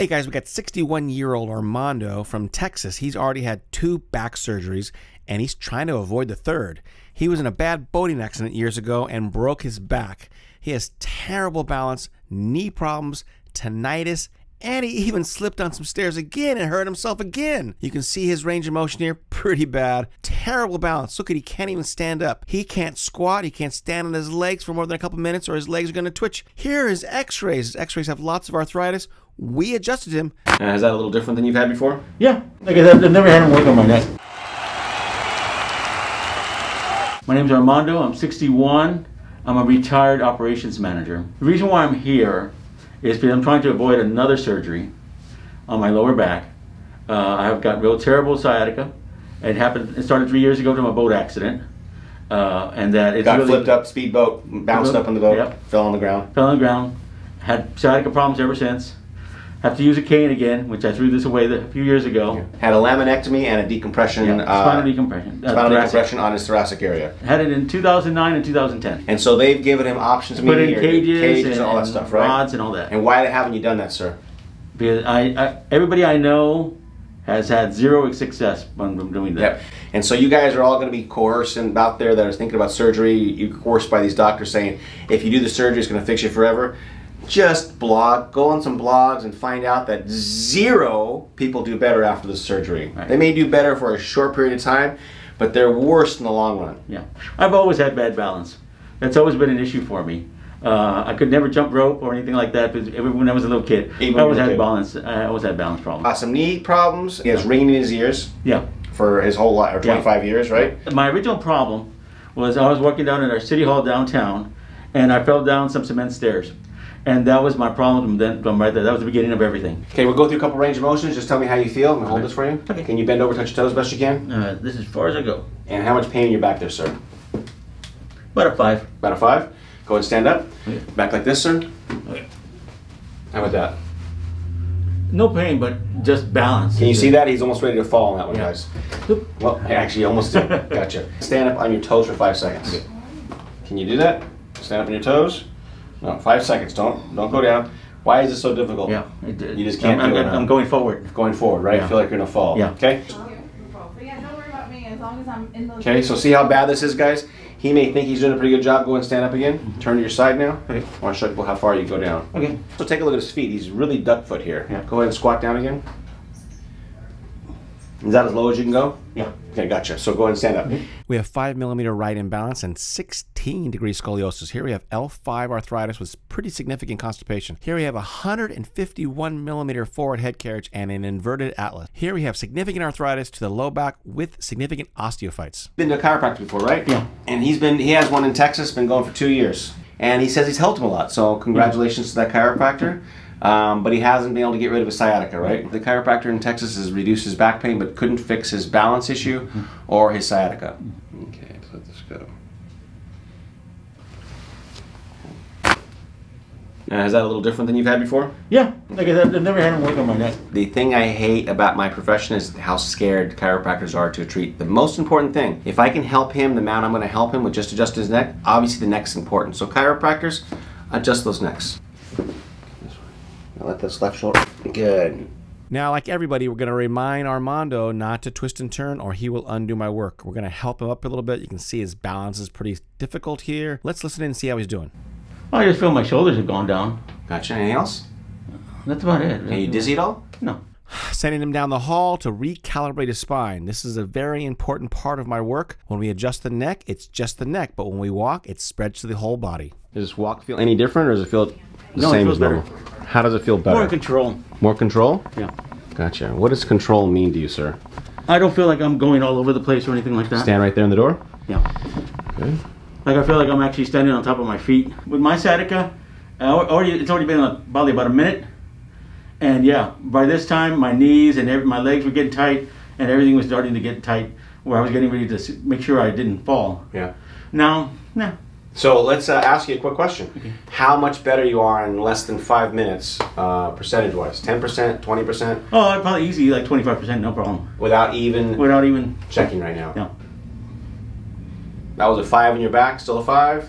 Hey guys, we got 61 year old Armando from Texas. He's already had two back surgeries and he's trying to avoid the third. He was in a bad boating accident years ago and broke his back. He has terrible balance, knee problems, tinnitus, and he even slipped on some stairs again and hurt himself again. You can see his range of motion here, pretty bad. Terrible balance. Look at he can't even stand up. He can't squat, he can't stand on his legs for more than a couple minutes or his legs are going to twitch. Here his x-rays. His x-rays have lots of arthritis. We adjusted him. Uh, is that a little different than you've had before? Yeah, like I said, I've never had him work on my neck. My name's Armando. I'm 61. I'm a retired operations manager. The reason why I'm here is because I'm trying to avoid another surgery on my lower back. Uh, I've got real terrible sciatica. It happened. It started three years ago from a boat accident, uh, and that it's Got really flipped up, speedboat, bounced up on the boat, Yep. fell on the ground. fell on the ground. Had sciatica problems ever since. Have to use a cane again, which I threw this away the- a few years ago. Had a laminectomy and a decompression, Yeah, uh, spinal decompression. uh, spinal thoracic. decompression on his thoracic area. Had it in 2009 and 2010. And so they've given him options, Put in or cages, and, and all that stuff, right? rods and all that. And why haven't you done that, sir? Because I, I, everybody I know has had zero success when from doing that. Yep. And so you guys are all going to be coerced and out there that are thinking about surgery. You're coerced by these doctors saying if you do the surgery, it's going to fix you forever. Just blog, go on some blogs and find out that zero people do better after the surgery. Right. They may do better for a short period of time, but they're worse in the long run. Yeah, I've always had bad balance. That's always been an issue for me. Uh, I could never jump rope or anything like that. Because when I was a little kid, Even I always had were balance. I always had balance problems. Uh, some knee problems. He has ringing in his ears Yeah. for his whole life, or Yeah. 25 years, right? My original problem was I was walking down at our city hall downtown, and I fell down some cement stairs, and that was my problem from then from right there. That was the beginning of everything. Okay, we'll go through a couple range of motions. Just tell me how you feel. I'm going to hold this for you. Okay. Can you bend over, touch your toes best you can? Uh, this is as far as I go. And how much pain in your back there, sir? About a five. About a five. Go ahead and stand up. Okay. Back like this, sir. Okay. How about that? No pain, but just balance. Can you see that? He's almost ready to fall on that one, Yeah. guys. Well, hey, actually, almost did. Gotcha. Stand up on your toes for five seconds. Okay. Can you do that? Stand up on your toes. No, five seconds. Don't don't go down. Why is it so difficult? Yeah, it did. You just can't I'm, do I'm, it. I'm going forward. Going forward, right? Yeah. Feel like you're gonna fall. Yeah. Okay. But yeah, don't worry about me as long as I'm in the. Okay. So see how bad this is, guys. He may think he's doing a pretty good job. Go and stand up again. Mm-hmm. Turn to your side now. Okay. I want to show people how far you go down. Okay. So take a look at his feet. He's really duck foot here. Yeah. Go ahead and squat down again. Is that as low as you can go? Yeah. Okay, gotcha. So go ahead and stand up. Mm-hmm. We have 5 millimeter right imbalance and 16 degree scoliosis. Here we have L5 arthritis with pretty significant constipation. Here we have 151 millimeter forward head carriage and an inverted atlas. Here we have significant arthritis to the low back with significant osteophytes. Been to a chiropractor before, right? Yeah. And he's been he has one in Texas, been going for two years. And he says he's helped him a lot. So congratulations to that chiropractor. Um, but he hasn't been able to get rid of his sciatica, right? The chiropractor in Texas has reduced his back pain but couldn't fix his balance issue or his sciatica. Okay, let's let this go. Now, is that a little different than you've had before? Yeah, like I said, I've never had him work on my neck. The thing I hate about my profession is how scared chiropractors are to treat. The most important thing, if I can help him the amount I'm going to help him with just adjust his neck, obviously the neck's important. So chiropractors, adjust those necks. Now let this left shoulder. Good. Now, like everybody, we're going to remind Armando not to twist and turn or he will undo my work. We're going to help him up a little bit. You can see his balance is pretty difficult here. Let's listen in and see how he's doing. Oh, I just feel my shoulders have gone down. Gotcha. Anything else? That's about it. Are you dizzy at all? No. Sending him down the hall to recalibrate his spine. This is a very important part of my work. When we adjust the neck, it's just the neck, but when we walk, it spreads to the whole body. Does this walk feel any different or does it feel the No, it same feels as normal? How does it feel better? More control. More control? Yeah. Gotcha. What does control mean to you, sir? I don't feel like I'm going all over the place or anything like that. Stand right there in the door? Yeah. Okay. Like I feel like I'm actually standing on top of my feet. With my sciatica, I already it's already been probably about a minute, and yeah, by this time my knees and every, my legs were getting tight, and everything was starting to get tight, where I was getting ready to make sure I didn't fall. Yeah. Now, nah, So let's uh, ask you a quick question. How much better you are in less than five minutes, uh, percentage wise? 10%, 20%, oh, I'd probably easy like 25%, no problem, without even without even checking right now? no. That was a five in your back, still a five?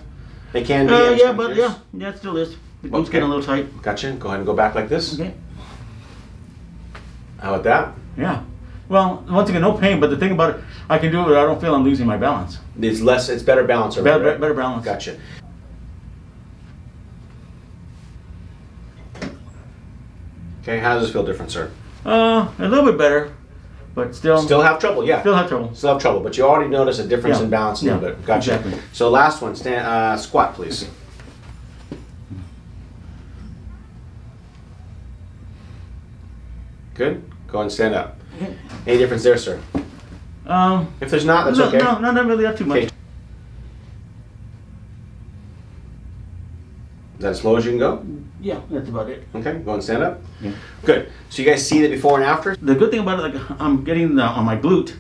It can be. Uh, yeah, but yeah, yeah, it still is. The Okay. getting a little tight. Gotcha. Go ahead and go back like this. Okay. How about that? Yeah. Well, once again, no pain, but the thing about it, I can do it. I don't feel I'm losing my balance. It's less. It's better balance. Better, there, better balance. Gotcha. Okay, how does this feel different, sir? Uh, a little bit better, but still, Still have trouble, yeah. still have trouble. Still have trouble, but you already notice a difference Yeah. in balance a little Yeah, bit. Gotcha. exactly. So last one, stand, uh, squat, please. Good. Go and stand up. Any difference there, sir? Um, If there's not, that's no, okay. no, no, not really. Not too much. Okay. Is that as slow as you can go? Yeah, that's about it. Okay, go and stand up. Yeah. Good. So you guys see the before and after? The good thing about it, like I'm getting the, on my glute,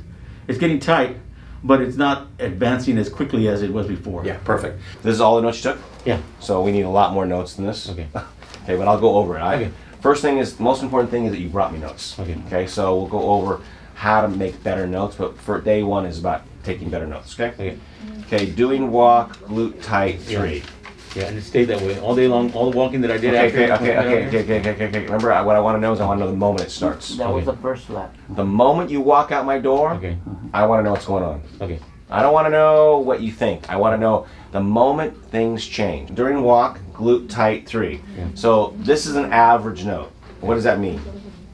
it's getting tight, but it's not advancing as quickly as it was before. Yeah, perfect. This is all the notes you took? Yeah. So we need a lot more notes than this. Okay. Okay, but I'll go over it. I, Okay. First thing is, the most important thing is that you brought me notes. Okay. Okay, so we'll go over how to make better notes, but for day one is about taking better notes, okay? Okay. Okay, doing walk, glute tight, three. Yeah, and it stayed that way all day long. All the walking that I did Okay, after. okay, okay, okay, okay, okay, okay, okay. Remember, I- what I want to know is I want to know the moment it starts. That was the first lap. The moment you walk out my door, Okay. I want to know what's going on. Okay. I don't want to know what you think. I want to know the moment things change. During walk, glute tight three. So this is an average note. What does that mean?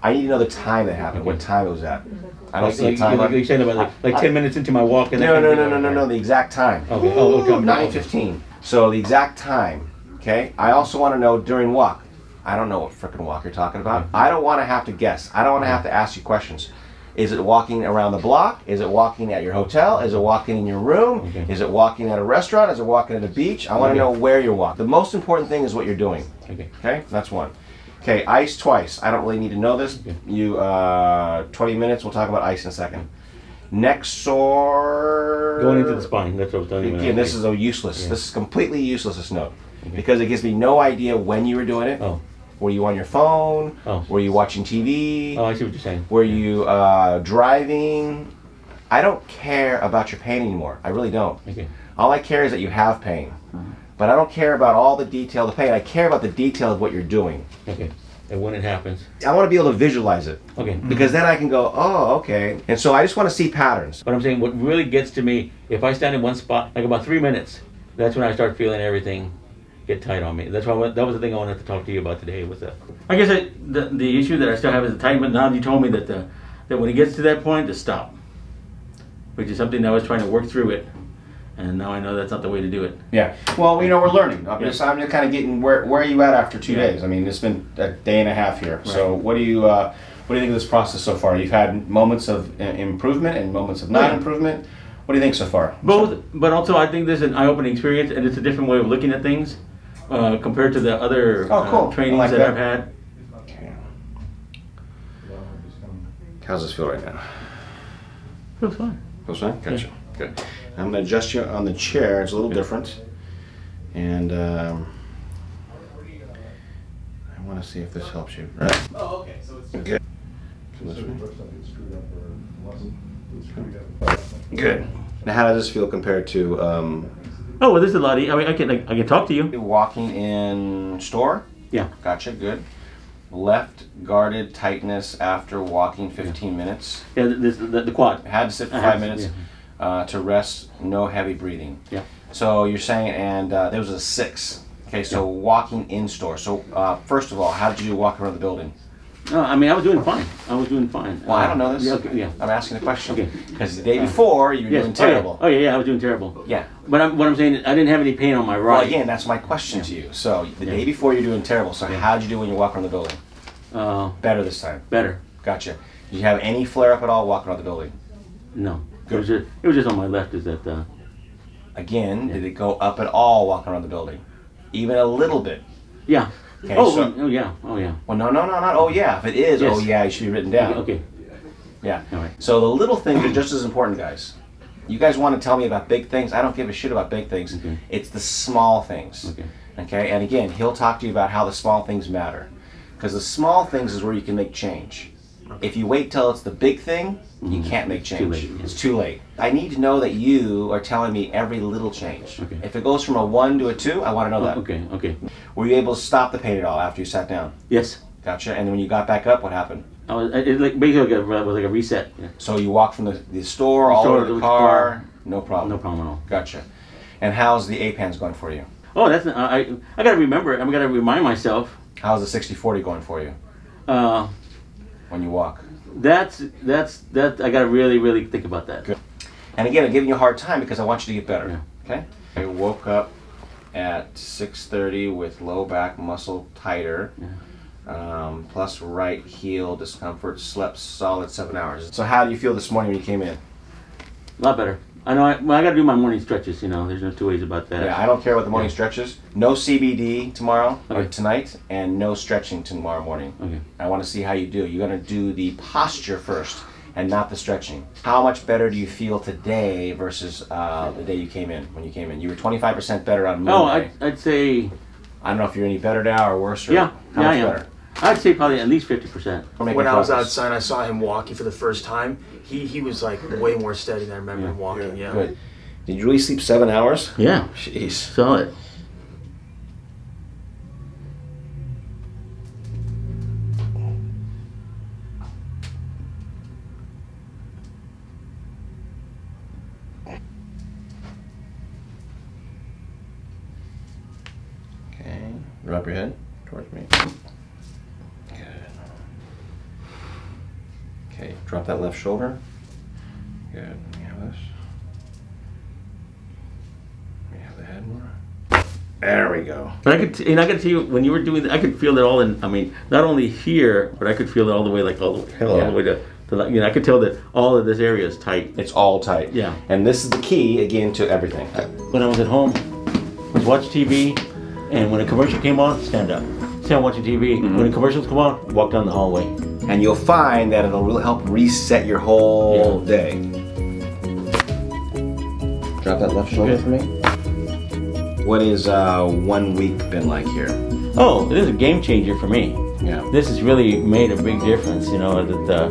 I need to know the time that happened. What time it was at? I don't Like, see a like, time. like, you're saying about like, like ten minutes into my walk and no, no, no, no, no, no. The exact time. Okay. Oh, oh okay. Nine fifteen. So the exact time. Okay. I also want to know during walk. I don't know what frickin' walk you're talking about. Mm-hmm. I don't want to have to guess. I don't want to mm-hmm. have to ask you questions. Is it walking around the block? Is it walking at your hotel? Is it walking in your room? Okay. Is it walking at a restaurant? Is it walking at a beach? I want Okay. to know where you're walking. The most important thing is what you're doing. Okay. Okay, that's one. Okay, ice twice. I don't really need to know this. Okay. You, uh, 20 minutes. We'll talk about ice in a second. Neck sore. Going into the spine. That's what I was telling you. Again, this is a useless. Yeah. This is completely useless. This note because it gives me no idea when you were doing it. Oh. Were you on your phone? Oh. Were you watching TV? Oh, I see what you're saying. Were you uh, driving? I don't care about your pain anymore. I really don't. Okay. All I care is that you have pain. But I don't care about all the detail of the pain. I care about the detail of what you're doing. Okay. And when it happens. I want to be able to visualize it Okay. because then I can go, oh, okay. And so I just want to see patterns. But I'm saying what really gets to me, if I stand in one spot, like about three minutes, that's when I start feeling everything get tight on me. That's why that was the thing I wanted to talk to you about today. Was that? I guess I, the the issue that I still have is the tight. But now you told me that the that when it gets to that point, to stop, which is something that I was trying to work through it, and now I know that's not the way to do it. Yeah. Well, you know, we're learning. I'm Yeah. just, I'm just kind of getting where, where are you at after two Yeah. days? I mean, it's been a day and a half here. So, what do you, uh, what do you think of this process so far? You've had moments of uh, improvement and moments of Yeah. non-improvement. What do you think so far? Both, but also I think this is an eye-opening experience, and it's a different way of looking at things uh, compared to the other Oh, cool. uh, trainings like that, that. I've had. Okay. How's this feel right now? Feels fine. Feels fine. Gotcha. Good. I'm gonna adjust you on the chair. It's a little different, and um, I want to see if this helps you. Right. Oh, okay, so it's. Good. Come this way. Looks like it's screwed up or wasn't screwed up. Good. Now, how does this feel compared to um, Oh, well, this is a lot. e- I mean, I can I, I can talk to you. walking in store? Yeah. Gotcha. Good. Left guarded tightness after walking 15 minutes. Yeah, this the, the quad. Had to sit for I five had to, minutes uh, to rest. No heavy breathing. Yeah. So you're saying, and uh, there was a six. Okay, so walking in store. So uh, first of all, how did you walk around the building? No, I mean I was doing fine. I was doing fine. Well, I don't know this. Yeah, okay, yeah. I'm asking the question. Okay. Because the day before you were Yes. doing Oh, yeah. terrible. Oh yeah, yeah, I was doing terrible. yeah. But I'm, what I'm saying, is I didn't have any pain on my right. Well, again, that's my question to you. So the Yeah. day before you're doing terrible. So how did you do when you walk around the building? Uh, Better this time. better. Gotcha. Did you have any flare up at all walking around the building? No. It was just it was just on my left. Is that uh, Again, did it go up at all walking around the building? Even a little bit? yeah. Okay, oh, so- oh yeah. Oh yeah. Well, no, no, no, not. Oh, yeah. If it is, oh, Yes. oh, yeah, it should be written down. Okay. Yeah. All right. So the little things are just as important, guys. You guys want to tell me about big things? I don't give a shit about big things. Okay. It's the small things. Okay. Okay. And again, he'll talk to you about how the small things matter, because the small things is where you can make change. If you wait till it's the big thing, you can't make change. Mm-hmm. late, yeah. It's too late. I need to know that you are telling me every little change. Okay. If it goes from a one to a two, I want to know that. Oh, okay. Okay. Were you able to stop the pain at all after you sat down? Yes. Gotcha. And then when you got back up, what happened? I was it, it like basically like a, was like a reset. Yeah. So you walked from the, the store all Store over to the the car, car. no problem. No problem at all. Gotcha. And how's the APANS going for you? Oh, that's I I, I gotta remember. I'm gonna remind myself. How's the 60-40 going for you Uh, when you walk? that's that's that I gotta really really think about that. Good. And again, I'm giving you a hard time because I want you to get better. Yeah. Okay. I woke up at 6:30 with low back muscle tighter, um, plus right heel discomfort. Slept solid seven hours. So how do you feel this morning when you came in? A lot better. I know. I, well, I gotta do my morning stretches. You know, there's no two ways about that. Yeah, I don't care about the morning stretches. No CBD tomorrow or tonight, and no stretching tomorrow morning. Okay. I want to see how you do. You're gonna do the posture first, and not the stretching. How much better do you feel today versus uh, the day you came in? When you came in, you were 25% better on Oh, Monday. I'd, I'd say I don't know if you're any better now or worse. Or yeah, how yeah, much I am. better? I'd say probably at least fifty percent. We're making when I was progress. outside, I saw him walking for the first time. He he was like way more steady than I remember him walking. Yeah. Good. Did you really sleep seven hours? Yeah, Jeez. solid. Okay. Drop that left shoulder. Good. We have this. We have the head more. There we go. But I could, and I could tell you when you were doing, that, I could feel it all in. I mean, not only here, but I could feel it all the way, like all the way, hell, all the way to, to, you know, I could tell that all of this area is tight. It's all tight. Yeah. And this is the key again to everything. When I was at home, was watch TV, and when a commercial came on, stand up. Stand watching TV. Mm-hmm. When the commercials come on, walk down the hallway. And you'll find that it'll really help reset your whole day. Drop that left shoulder Okay. for me. What is uh, one week been like here? Oh, this is a game changer for me. Yeah. This has really made a big difference. You know, that uh,